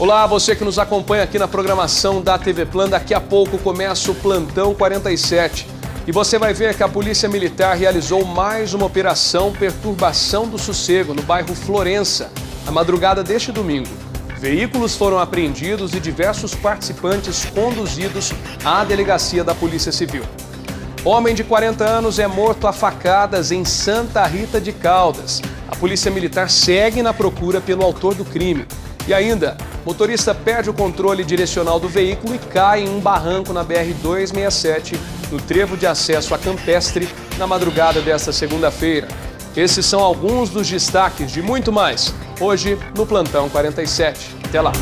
Olá, você que nos acompanha aqui na programação da TV Plan. Daqui a pouco começa o Plantão 47. E você vai ver que a Polícia Militar realizou mais uma operação Perturbação do Sossego no bairro Florença, na madrugada deste domingo. Veículos foram apreendidos e diversos participantes conduzidos à delegacia da Polícia Civil. Homem de 40 anos é morto a facadas em Santa Rita de Caldas. A Polícia Militar segue na procura pelo autor do crime. E ainda, motorista perde o controle direcional do veículo e cai em um barranco na BR-267, no trevo de acesso a Campestre, na madrugada desta segunda-feira. Esses são alguns dos destaques de muito mais, hoje no Plantão 47. Até lá!